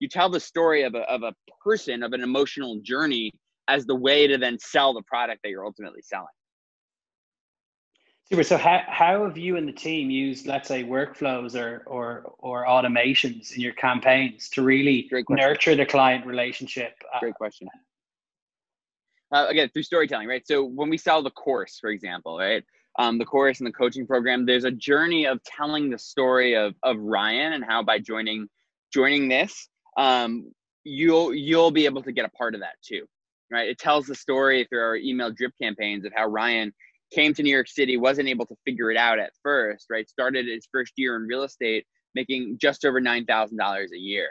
you tell the story of a, of a person of an emotional journey as the way to then sell the product that you're ultimately selling Super. So how, how have you and the team used, let's say, workflows or or or automations in your campaigns to really nurture the client relationship? Uh, Great question. Uh, again, through storytelling, right? So when we sell the course, for example, right, um, the course and the coaching program, there's a journey of telling the story of of Ryan and how by joining joining this, um, you'll you'll be able to get a part of that too, right? It tells the story through our email drip campaigns of how Ryan came to New York City, wasn't able to figure it out at first, right? Started his first year in real estate making just over $9,000 a year.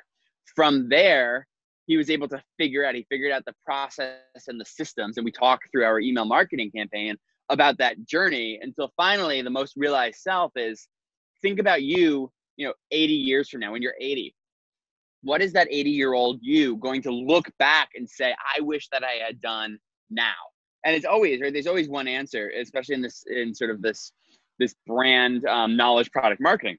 From there, he was able to figure out, he figured out the process and the systems. And we talked through our email marketing campaign about that journey until finally the most realized self is think about you, you know, 80 years from now when you're 80. What is that 80 year old you going to look back and say, I wish that I had done now? and it's always right there's always one answer especially in this in sort of this this brand um, knowledge product marketing.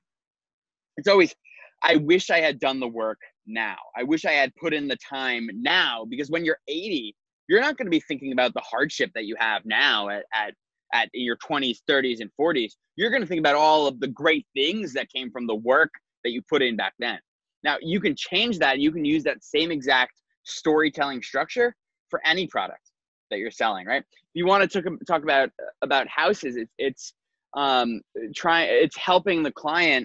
It's always i wish i had done the work now. I wish i had put in the time now. Because when you're 80 you're not going to be thinking about the hardship that you have now at, at at in your 20s 30s and 40s you're going to think about all of the great things that came from the work that you put in back then now you can change that you can use that same exact storytelling structure for any product that you're selling, right? If you want to talk, talk about about houses, it's it's um, trying it's helping the client